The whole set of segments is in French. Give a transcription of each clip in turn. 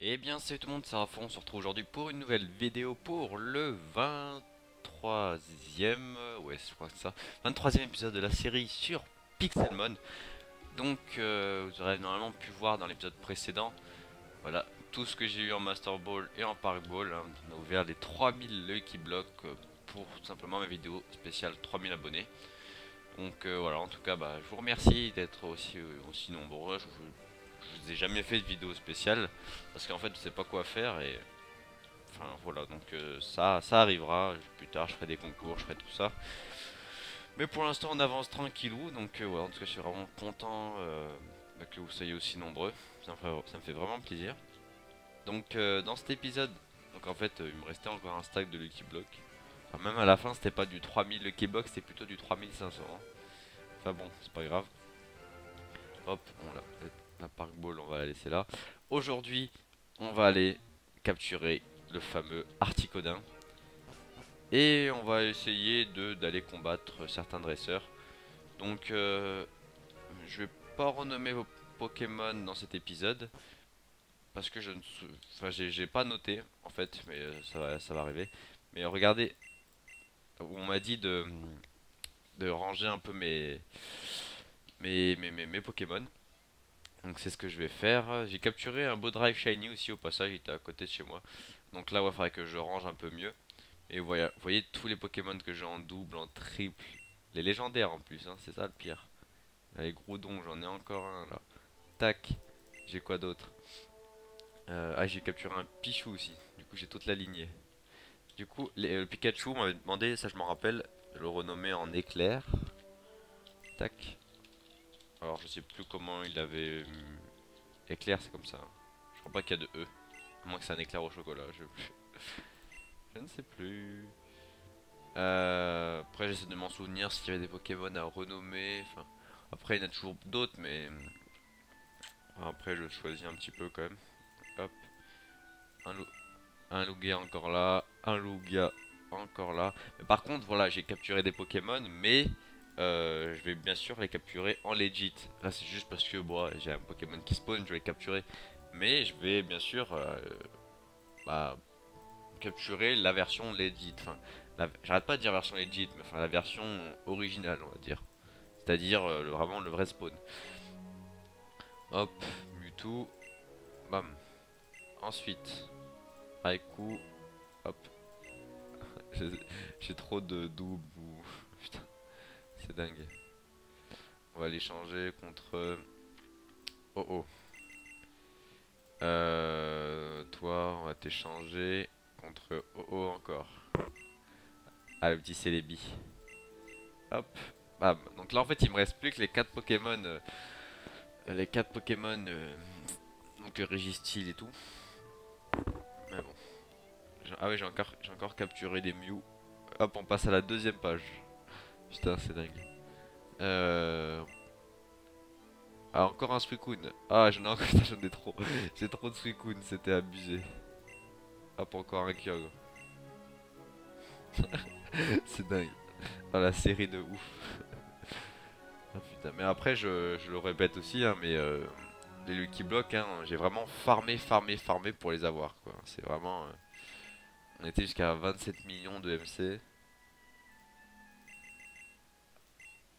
Eh bien salut tout le monde, c'est Rafon, on se retrouve aujourd'hui pour une nouvelle vidéo pour le 23ème, ouais je crois que ça, 23ème épisode de la série sur Pixelmon. Donc euh, vous aurez normalement pu voir dans l'épisode précédent, voilà, tout ce que j'ai eu en Master Ball et en Park Ball. Hein. On a ouvert les 3000 Lucky Blocks euh, pour tout simplement ma vidéo spéciale 3000 abonnés. Donc euh, voilà, en tout cas, bah, je vous remercie d'être aussi, aussi nombreux. Je vous ai jamais fait de vidéo spéciale parce qu'en fait je sais pas quoi faire et enfin voilà donc euh, ça ça arrivera. Plus tard je ferai des concours je ferai tout ça. Mais pour l'instant on avance tranquillou donc euh, en tout cas je suis vraiment content euh, que vous soyez aussi nombreux. Ça me, fait, vraiment plaisir. Donc dans cet épisode donc en fait il me restait encore un stack de Lucky Block. Même à la fin c'était pas du 3000 Lucky Block c'était plutôt du 3500 hein. enfin bon c'est pas grave. Hop on l'a la Park on va la laisser là. Aujourd'hui, on va aller capturer le fameux Articodin. Et on va essayer d'aller combattre certains dresseurs. Donc, euh, je vais pas renommer vos Pokémon dans cet épisode. Parce que je ne... Enfin, j'ai pas noté, en fait, mais euh, ça va, ça arriver. Mais regardez, on m'a dit de, de ranger un peu mes, mes Pokémon. Donc c'est ce que je vais faire. J'ai capturé un beau drive shiny aussi au passage, il était à côté de chez moi. Donc là, il falloir que je range un peu mieux. Et vous voyez, tous les Pokémon que j'ai en double, en triple. Les légendaires en plus, hein, c'est ça le pire. Les Groudon, j'en ai encore un là. Tac. J'ai quoi d'autre? Euh, Ah, j'ai capturé un Pichou aussi. Du coup, j'ai toute la lignée. Du coup, le Pikachu m'avait demandé, ça je m'en rappelle, de le renommer en éclair. Tac. Alors je sais plus comment il avait... Éclair c'est comme ça. Je crois pas qu'il y a de E. À moins que c'est un éclair au chocolat. Je, ne sais plus. Euh, après j'essaie de m'en souvenir s'il y avait des Pokémon à renommer. Après il y en a toujours d'autres mais... Après je choisis un petit peu quand même. Hop. Un, un Lugia encore là. Un Lugia encore là. Mais par contre voilà j'ai capturé des Pokémon mais... Euh, je vais bien sûr les capturer en legit. Là c'est juste parce que bon, j'ai un Pokémon qui spawn, je vais les capturer. Mais je vais bien sûr euh, bah, capturer la version legit. Enfin, j'arrête pas de dire version legit, mais enfin la version originale on va dire. C'est-à-dire euh, vraiment le vrai spawn. Hop, Mewtwo. Bam. Ensuite, Raikou. Hop. j'ai trop de double c'est dingue. On va l'échanger contre... Oh oh. Euh, toi, on va t'échanger contre Oh oh encore. Ah, le petit Celebi. Hop. Bam. Donc là, en fait, il me reste plus que les 4 Pokémon. Euh, les 4 Pokémon. Euh, donc Registil et tout. Mais bon. Ah oui, j'ai encore, encore capturé des Mew. Hop, on passe à la deuxième page. Putain, c'est dingue. Euh... Ah, encore un Suicune. Ah, j'en ai encore, j'en ai trop. J'ai trop de Suicune, c'était abusé. Hop, encore un Kyogre. c'est dingue. Ah, la série de ouf. ah, putain, mais après, je, je, le répète aussi, hein, mais euh, les Lucky Blocks, hein, j'ai vraiment farmé, farmé, farmé pour les avoir, quoi. C'est vraiment... Euh, on était jusqu'à 27 millions de MC.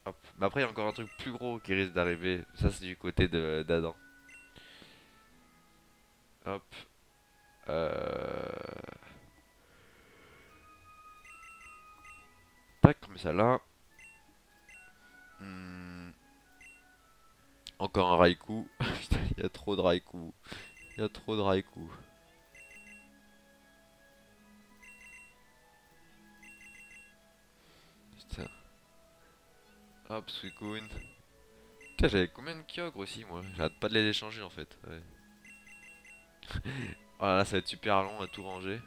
Mais après, il y a encore un truc plus gros qui risque d'arriver. Ça, c'est du côté d'Adam. Hop. Euh... Tac, met ça là. Hmm. Encore un Raikou. Il y a trop de Raikou. Il y a trop de Raikou. Hop, Suicune. j'avais combien de Kyogre aussi, moi J'arrête pas de les échanger en fait. Ouais. ça va être super long à tout ranger.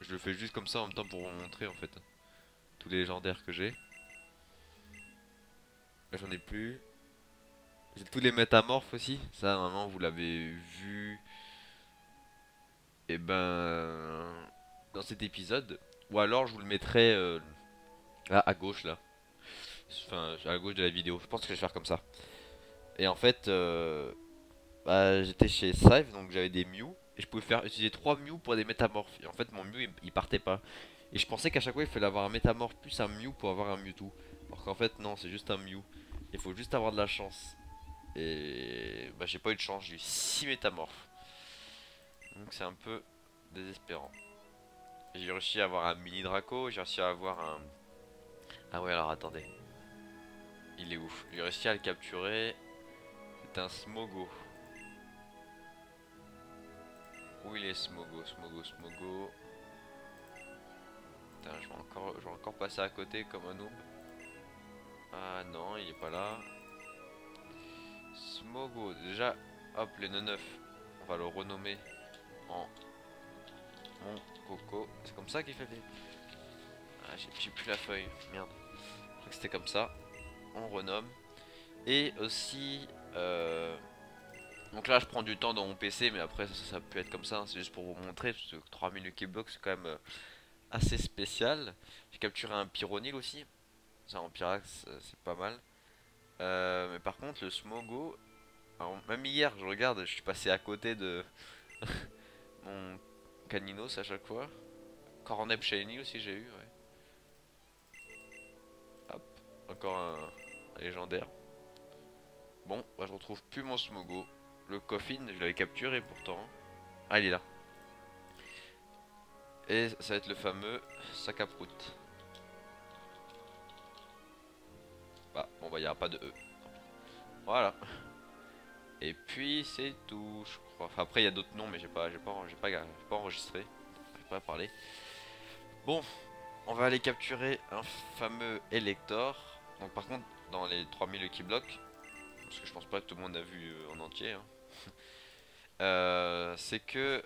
Je le fais juste comme ça en même temps pour vous montrer en fait. Tous les légendaires que j'ai. J'en ai plus. J'ai tous les métamorphes aussi. Ça, normalement, vous l'avez vu. Et eh ben. Dans cet épisode. Ou alors, je vous le mettrai euh, là, à gauche là. Enfin, à gauche de la vidéo. Je pense que je vais faire comme ça. Et en fait, euh, bah, j'étais chez Sive, donc j'avais des Mew. Et je pouvais faire utiliser 3 Mew pour des métamorphes. Et en fait, mon Mew il, il partait pas. Et je pensais qu'à chaque fois il fallait avoir un métamorphe plus un Mew pour avoir un Mewtwo. Alors qu'en fait, non, c'est juste un Mew. Il faut juste avoir de la chance. Et bah, j'ai pas eu de chance, j'ai eu 6 métamorphes. Donc c'est un peu désespérant. J'ai réussi à avoir un mini Draco, j'ai réussi à avoir un... Ah ouais alors attendez. Il est ouf. J'ai réussi à le capturer. C'est un Smogo. Où il est Smogo? Smogo, Smogo. Putain, je vais encore, je vais encore passer à côté comme un noob. Ah non, il est pas là. Smogo, déjà, hop, les 9 on va le renommer en mon coco. C'est comme ça qu'il fait Ah, j'ai plus la feuille, merde. Je crois que c'était comme ça. On renomme. Et aussi, euh... donc là je prends du temps dans mon PC, mais après ça, peut être comme ça, hein. c'est juste pour vous montrer, parce que 3000 Block c'est quand même euh, assez spécial. J'ai capturé un Pyronil aussi, ça en Pyrax c'est pas mal. Euh, mais par contre le Smogo, même hier je regarde, je suis passé à côté de mon Caninos à chaque fois. Cornep Shiny aussi j'ai eu. Hop, encore un, légendaire. Bon, bah, je retrouve plus mon Smogo. Le Coffin, je l'avais capturé pourtant. Ah, il est là. Et ça va être le fameux sac à prout. Bah, bon, bah, il n'y aura pas de E. Voilà. Et puis, c'est tout, je crois. Enfin, après, il y a d'autres noms, mais j'ai pas, pas, pas, pas enregistré. J'ai pas parlé. Bon, on va aller capturer un fameux Elector. Donc, par contre, dans les 3000 Lucky Blocks, parce que je pense pas que tout le monde a vu euh, en entier, hein. euh, c'est que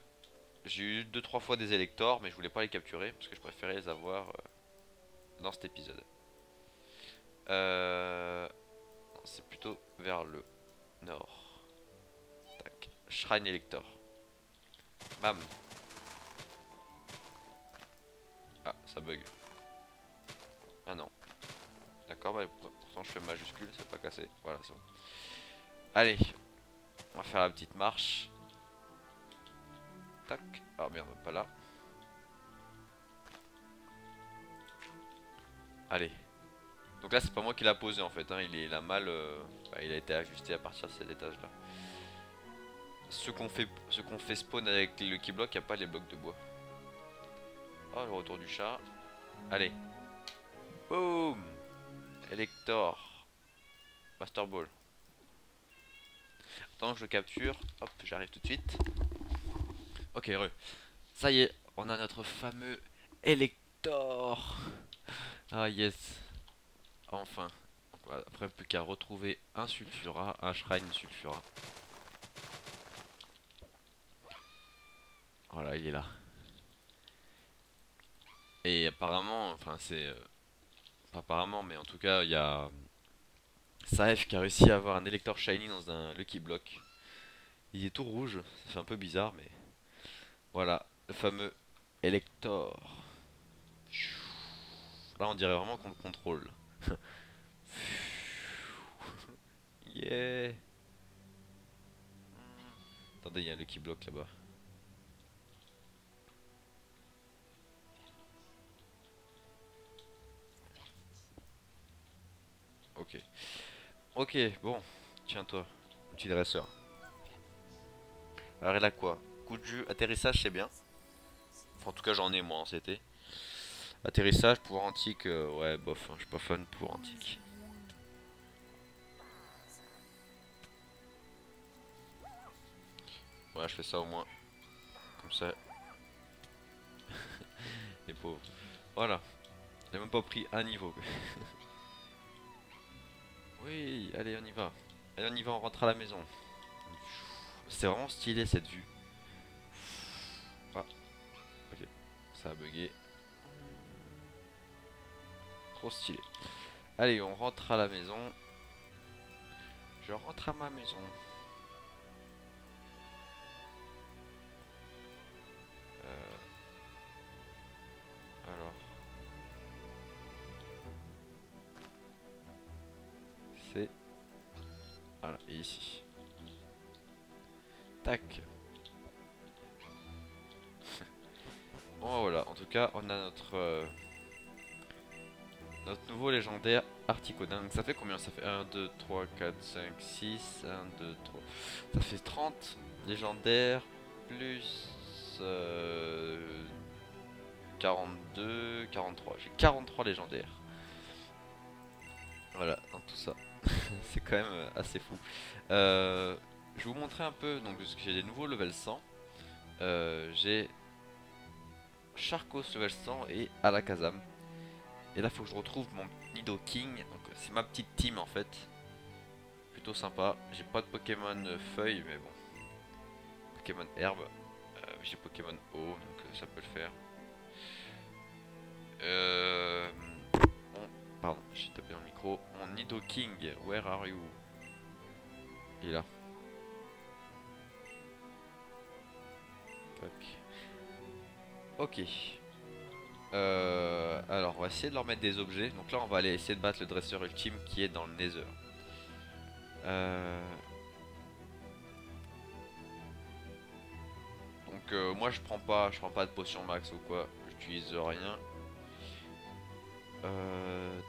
j'ai eu 2-3 fois des Electors, mais je voulais pas les capturer parce que je préférais les avoir euh, dans cet épisode. c'est plutôt vers le nord. Shrine Elector. Bam. Ah, ça bug. Ah non. D'accord, bah, je fais majuscule, c'est pas cassé. Voilà, c'est bon. Allez, on va faire la petite marche. Tac. Ah merde, pas là. Allez. Donc là, c'est pas moi qui l'a posé en fait. Hein. Il, il a mal. Euh, il a été ajusté à partir de cet étage là. Ce qu'on fait, ce qu'on fait spawn avec le keyblock, il n'y a pas les blocs de bois. Oh, le retour du chat. Allez. Boom Elector. Master Ball. Attends, je le capture. Hop, j'arrive tout de suite. Ok, heureux. Ça y est, on a notre fameux Elector. Ah yes. Enfin. Après, plus qu'à retrouver un Sulfura, un Shrine Sulfura. Voilà, il est là. Et apparemment, enfin c'est... Euh, apparemment, mais en tout cas, il y a... Saef qui a réussi à avoir un électeur shiny dans un Lucky Block. Il est tout rouge, ça fait un peu bizarre, mais... Voilà, le fameux Elector. Là, on dirait vraiment qu'on le contrôle. yeah Attendez, il y a un Lucky Block là-bas. Ok, bon. Tiens-toi. Petit dresseur. Alors, il a quoi? Coup de jus, atterrissage, c'est bien. Enfin, en tout cas, j'en ai moi en CT. Atterrissage, pouvoir antique, euh, ouais, bof. Hein, je suis pas fan pour antique. Ouais, je fais ça au moins. Comme ça. Les pauvres. Voilà. J'ai même pas pris un niveau. Oui, allez, on y va. Allez, on y va, on rentre à la maison. C'est vraiment stylé cette vue. Ah, ok, ça a bugué. Trop stylé. Allez, on rentre à la maison. Je rentre à ma maison. Ici. Tac. Bon voilà, en tout cas on a notre euh, notre nouveau légendaire Articodin. Donc ça fait combien? Ça fait 1, 2, 3, 4, 5, 6, 1, 2, 3. Ça fait 30 légendaires plus 42, euh, 43. J'ai 43 légendaires. Voilà, dans tout ça. C'est quand même euh, assez fou. je vais vous montrer un peu, donc j'ai des nouveaux level 100. j'ai Charcos level 100 et Alakazam. Et là, faut que je retrouve mon Nido King. Donc, c'est ma petite team en fait. Plutôt sympa. J'ai pas de Pokémon feuille, mais bon. Pokémon herbe. Euh, j'ai Pokémon eau, donc euh, ça peut le faire. Euh... Pardon, j'ai tapé dans le micro. Mon Nido King, where are you? Il est là. Ok. Euh, alors, on va essayer de leur mettre des objets. Donc là, on va aller essayer de battre le dresseur ultime qui est dans le Nether. Euh, donc euh, moi, je prends pas, je prends pas de potion max ou quoi. J'utilise rien.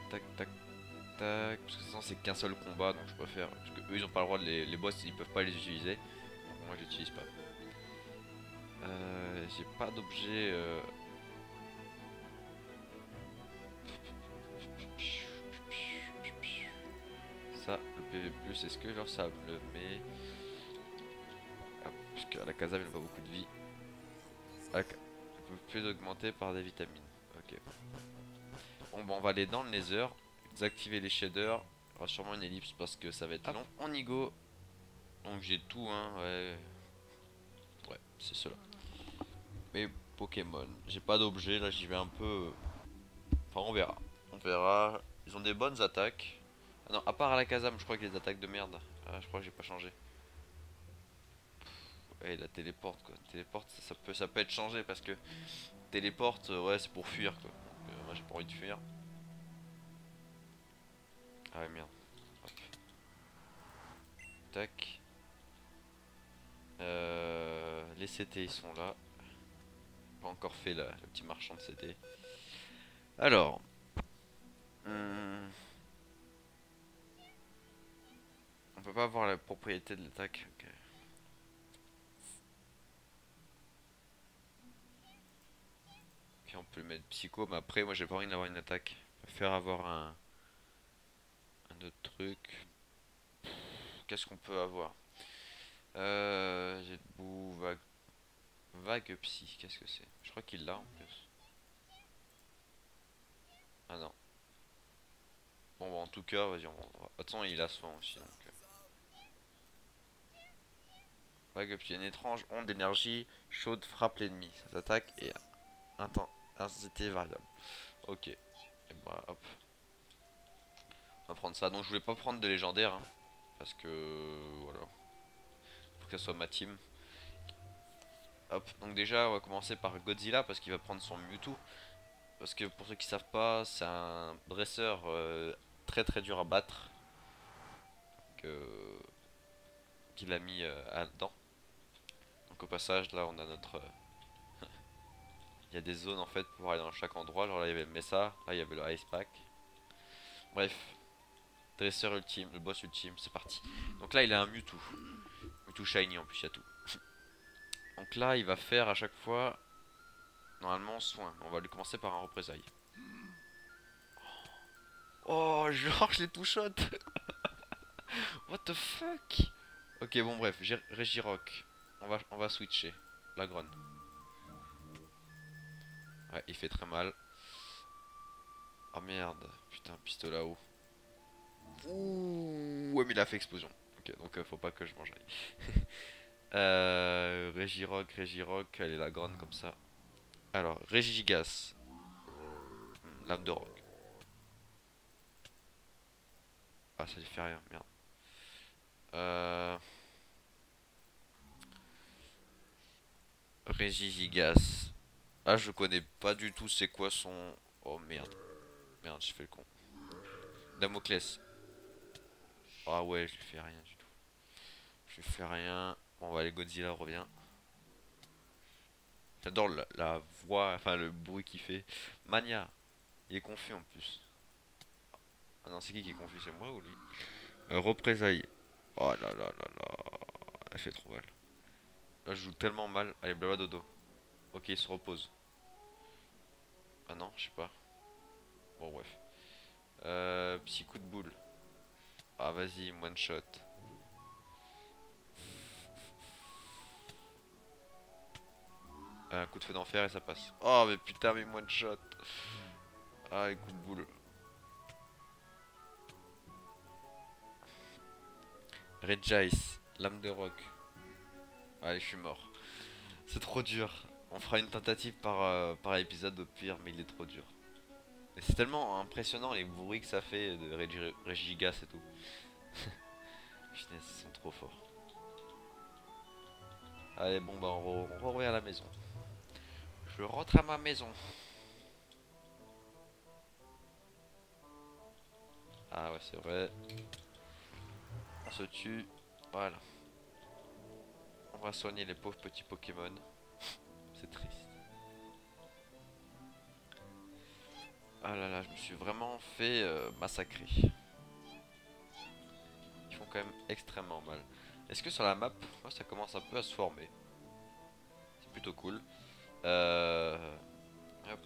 Tac, tac, tac. Parce que c'est qu'un seul combat, donc je préfère. Parce que eux, ils ont pas le droit de les, les boss, ils peuvent pas les utiliser. Donc moi, j'utilise pas. Euh, j'ai pas d'objet. Euh... Ça, le PV+, est-ce que genre ça le met? Puisque la casa il n'a pas beaucoup de vie. Ah, peut plus augmenter par des vitamines. Ok. Bon, bon, on va aller dans le nether, désactiver les shaders. Il y aura sûrement une ellipse parce que ça va être long. On y go. Donc j'ai tout, hein, ouais. Ouais, c'est cela mes Pokémon. J'ai pas d'objet, là j'y vais un peu... Enfin on verra. On verra. Ils ont des bonnes attaques. Ah non, à part à la Kazam, je crois que les attaques de merde. Ah, je crois que j'ai pas changé. Ouais, la téléporte quoi. Téléporte, ça, peut, ça peut être changé parce que téléporte, euh, ouais, c'est pour fuir quoi. Moi j'ai pas envie de fuir. Ah ouais, merde. Tac. Euh, les CT ils sont là pas encore fait le petit marchand de CD. Alors. Hmm. on peut pas avoir la propriété de l'attaque. Ok. on peut le mettre psycho, mais après, moi j'ai pas envie d'avoir une attaque. faire avoir un, autre truc. Qu'est-ce qu'on peut avoir? Euh, J'ai de vague Vague psy, qu'est-ce que c'est? Je crois qu'il l'a en plus. Ah non. Bon, bah, en tout cas, vas-y, on va. Attends, il a soin aussi. Donc... Euh. Vague psy, une étrange onde d'énergie chaude frappe l'ennemi. Ça s'attaque et intensité variable. Ok. Et bah, hop. On va prendre ça. Donc, je voulais pas prendre de légendaire. Hein, parce que. Voilà. Pour que ça soit ma team. Hop, donc déjà on va commencer par Godzilla parce qu'il va prendre son Mewtwo. Parce que pour ceux qui savent pas, c'est un dresseur euh, très très dur à battre. Qu'il a mis euh, à dedans. Donc au passage là on a notre... Il y a des zones en fait pour aller dans chaque endroit. Genre là il y avait le Mesa, là il y avait le Ice Pack. Bref. Dresseur ultime, le boss ultime, c'est parti. Donc là il a un Mewtwo. Mewtwo Shiny en plus, il y a tout. Donc là, il va faire à chaque fois, normalement, soin. On va lui commencer par un représailles. Oh, genre, je l'ai tout shot What the fuck? Ok, bon, bref, Régirock. On va, on va switcher. La gronne. Ouais, il fait très mal. Oh merde, putain, pistolet là-haut. Ouh, ouais, mais il a fait explosion. Ok, donc euh, faut pas que je mange. Euh, Régirock, Régirock, elle est la grande comme ça. Alors, Régigas. Lame de rock. Ah, ça lui fait rien, merde. Euh... Régigigas. Ah, je connais pas du tout c'est quoi son... Oh merde. Merde, je fais le con. Damoclès. Ah ouais, je fais rien du tout. Je lui fais rien. Bon, on va aller Godzilla revient. J'adore la, la voix, enfin le bruit qu'il fait. Mania, il est confus en plus. Ah non, c'est qui qui est confus? C'est moi ou lui? Euh, Représailles. Oh là là là là. Elle fait trop mal. Là, je joue tellement mal. Allez, blabla dodo. Ok, il se repose. Ah non, je sais pas. Bon, bref. Euh, petit coup de boule. Ah, vas-y, one shot. Un coup de feu d'enfer et ça passe. Oh, mais putain, mais one shot. Ah, coup de boule. Red Jace, lame de roc. Allez, je suis mort. C'est trop dur. On fera une tentative par, euh, par épisode au pire, mais il est trop dur. C'est tellement impressionnant les bruits que ça fait de Regigas et tout. Putain, ils sont trop forts. Allez, bon bah on, on revient à la maison. Je rentre à ma maison. Ah ouais, c'est vrai. On se tue. Voilà. On va soigner les pauvres petits Pokémon. Ah là là, je me suis vraiment fait euh, massacrer. Ils font quand même extrêmement mal. Est-ce que sur la map, ça commence un peu à se former? C'est plutôt cool. Euh... Hop.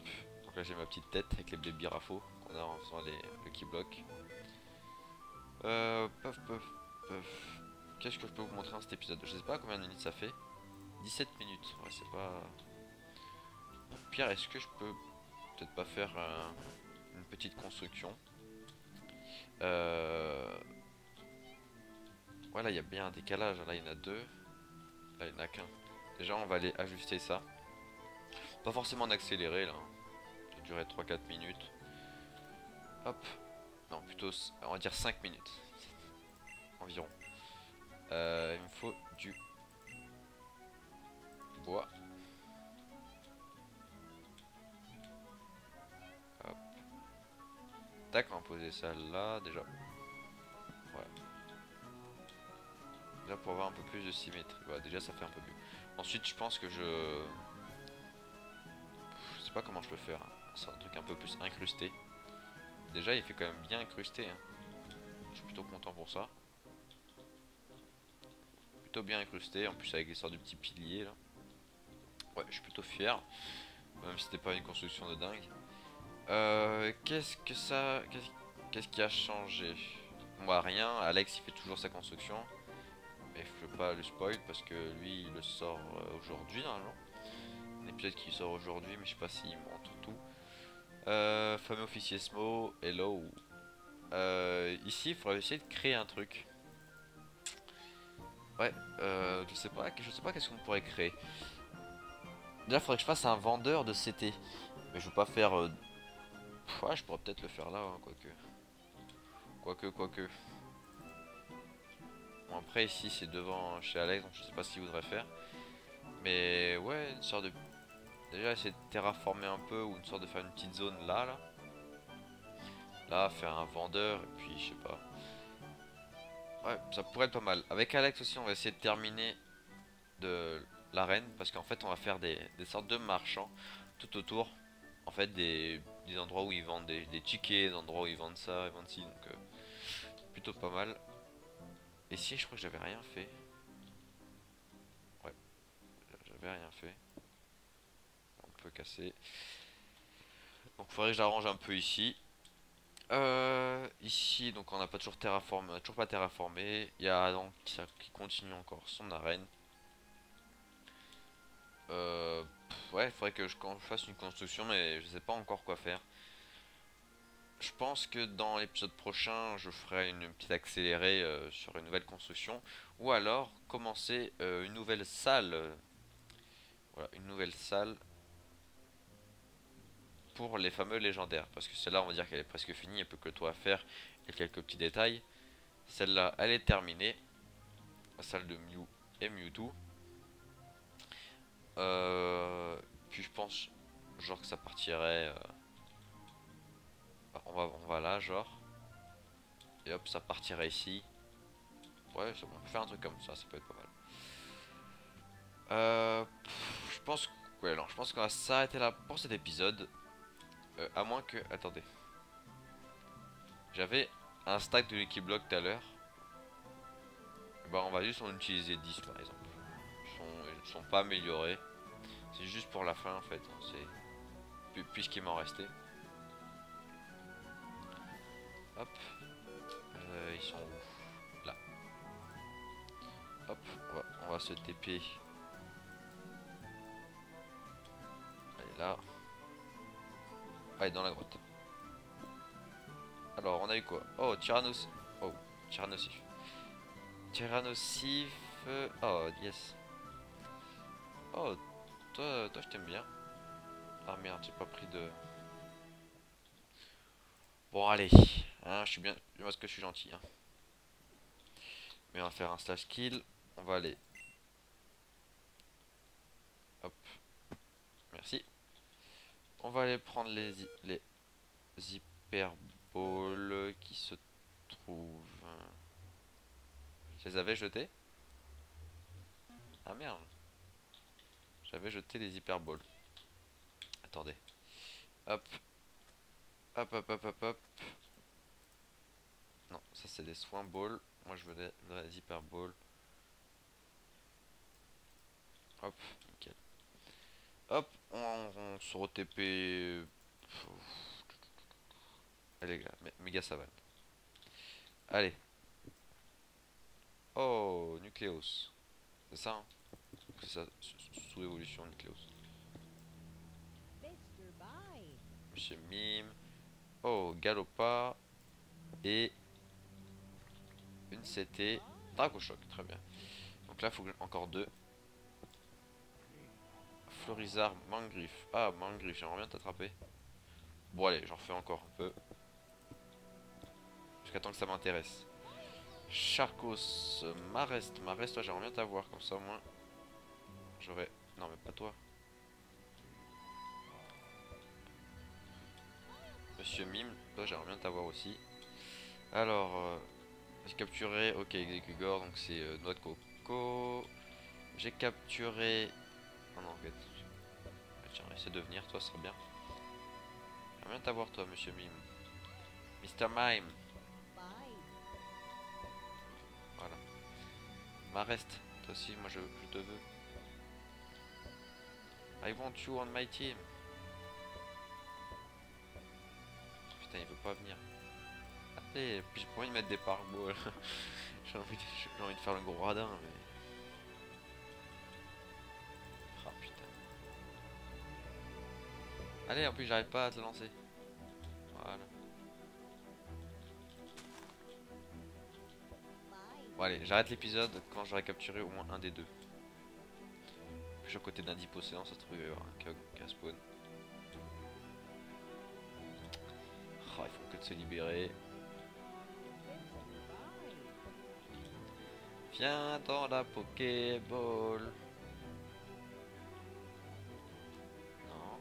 Donc là j'ai ma petite tête avec les baby rafaux qu'on a en faisant les, le keyblock. Euh... Puff, puff, puff. Qu'est-ce que je peux vous montrer dans cet épisode? Je sais pas combien de minutes ça fait. 17 minutes. Ouais, c'est pas... Pierre, est-ce que je peux peut-être pas faire une petite construction euh... Voilà, il y a bien un décalage. Là, il y en a deux. Là, il n'y en a qu'un. Déjà, on va aller ajuster ça. Pas forcément d'accélérer, là. Ça durer 3-4 minutes. Hop. Non, plutôt, on va dire 5 minutes. Environ. Euh, il me faut du bois. Tac, on va poser ça là déjà. Ouais. Déjà pour avoir un peu plus de symétrie. Voilà, déjà ça fait un peu mieux. Ensuite, je pense que je... Je sais pas comment je peux faire. Hein. C'est un truc un peu plus incrusté. Déjà, il fait quand même bien incrusté. Hein. Je suis plutôt content pour ça. Plutôt bien incrusté. En plus, avec les sortes de petits piliers là. Ouais, je suis plutôt fier. Même si c'était pas une construction de dingue. Euh, Qu'est-ce que ça... Qu'est-ce qui a changé? Moi, rien. Alex, il fait toujours sa construction. Mais je veux pas le spoil parce que lui il le sort euh, aujourd'hui normalement. Un épisode qui sort aujourd'hui mais je sais pas s'il montre tout. Euh, fameux officier Smo, hello. Ici il faudrait essayer de créer un truc. Ouais, je sais pas, je sais pas qu'est-ce qu'on pourrait créer. Déjà faudrait que je fasse un vendeur de CT. Mais je veux pas faire... Ouais, je pourrais peut-être le faire là, hein, quoique. Quoique, quoique après ici c'est devant chez Alex, donc je sais pas ce qu'il voudrait faire. Mais ouais, une sorte de... Déjà essayer de terraformer un peu ou une sorte de faire une petite zone là, là. Là, faire un vendeur et puis je sais pas. Ouais, ça pourrait être pas mal. Avec Alex aussi, on va essayer de terminer de l'arène parce qu'en fait on va faire des, sortes de marchands tout autour. En fait des, endroits où ils vendent des, tickets, des endroits où ils vendent ça, ils vendent ci, donc euh, plutôt pas mal. Et si je crois que j'avais rien fait. Ouais, j'avais rien fait. On peut casser. Donc faudrait que j'arrange un peu ici. Euh, ici, donc on n'a pas toujours terraformé, toujours pas terraformé. Il y a donc qui continue encore son arène. Euh, ouais, il faudrait que je fasse une construction, mais je sais pas encore quoi faire. Je pense que dans l'épisode prochain, je ferai une petite accélérée euh, sur une nouvelle construction. Ou alors commencer euh, une nouvelle salle. voilà, une nouvelle salle pour les fameux légendaires. Parce que celle-là, on va dire qu'elle est presque finie. Il n'y a plus que le toit à faire et quelques petits détails. Celle-là, elle est terminée. La salle de Mew et Mewtwo. Euh, genre que ça partirait on va, on va là, genre. Et hop, ça partira ici. Ouais, c'est bon. Faire un truc comme ça, ça peut être pas mal. Euh, je pense ouais, alors je pense qu'on va s'arrêter là pour cet épisode. Euh, à moins que... Attendez. J'avais un stack de Lucky Block tout à l'heure. Bah on va juste en utiliser 10 par exemple. Ils sont, sont pas améliorés. C'est juste pour la fin en fait. C'est Puisqu'il m'en restait. Hop. Euh, ils sont où? Là. Hop, on va, se TP. Allez là. Allez dans la grotte. Alors on a eu quoi? Oh Tyrannos. Oh Tyrannosif. Tyrannosif. Oh yes. Oh toi, toi je t'aime bien. Ah merde j'ai pas pris de... Bon allez. Hein, je suis bien. Je vois que je suis gentil. Hein. Mais on va faire un slash kill. On va aller. Hop. Merci. On va aller prendre les, les hyperballs qui se trouvent. Je les avais jetés Ah merde. J'avais jeté les hyperballs. Attendez. Hop. Hop, hop, hop, hop, hop. Non, ça c'est des soins balls. Moi je veux des, des hyper balls. Hop, nickel. Hop, on, se re-TP. Allez, méga savane. Allez. Oh, Nucléos. C'est ça, hein? C'est ça, sous-évolution Nucléos. Monsieur Mime. Oh, Galopa. Et une CT Dragochoc, très bien. Donc là, il faut encore deux. Florizard, Mangriffe. Ah, Mangriffe, j'aimerais bien t'attraper. Bon, allez, j'en refais encore un peu. Jusqu'à temps que ça m'intéresse. Charcos, Marest. Marest, toi, j'aimerais bien t'avoir, comme ça, au moins. J'aurais... Non, mais pas toi. Monsieur Mime, toi, j'aimerais bien t'avoir aussi. Alors, euh, capturé, ok, Exegugor, donc c'est euh, noix de coco. J'ai capturé. Oh non, regarde. Tiens, essaie de venir, toi, ce serait bien. J'aimerais bien t'avoir, toi, monsieur Mime. Mr. Mime. Voilà. Marest, toi aussi, moi je, je te veux. I want you on my team. Putain, il veut pas venir. Puis j'ai pas envie de mettre des pare-balles. j'ai envie, de, envie de faire le gros radin, mais... Ah. Allez, en plus j'arrive pas à te lancer. Voilà. Bon allez, j'arrête l'épisode quand j'aurai capturé au moins un des deux. À côté d'un deep ça se trouve il y avoir un spawn. Oh, il faut que de se libérer. Viens dans la Pokéball. Non.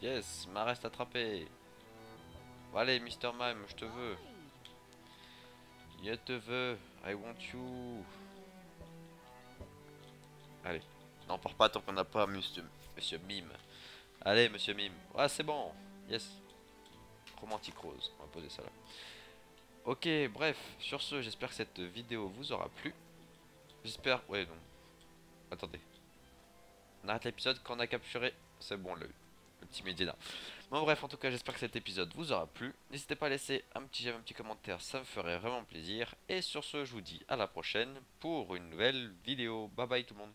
Yes, ma reste attrapé. allez, Mr. Mime, je te veux. Je te veux. I want you. Allez. Non, part pas tant qu'on n'a pas Monsieur, Monsieur Mime. Allez, Monsieur Mime. Ouais, c'est bon. Yes. Romantique Rose. On va poser ça là. Ok, bref, sur ce, j'espère que cette vidéo vous aura plu. J'espère... Ouais, non. Attendez. On arrête l'épisode quand on a capturé... C'est bon, le, petit Médina. Bon, bref, en tout cas, j'espère que cet épisode vous aura plu. N'hésitez pas à laisser un petit j'aime, un petit commentaire, ça me ferait vraiment plaisir. Et sur ce, je vous dis à la prochaine pour une nouvelle vidéo. Bye bye tout le monde.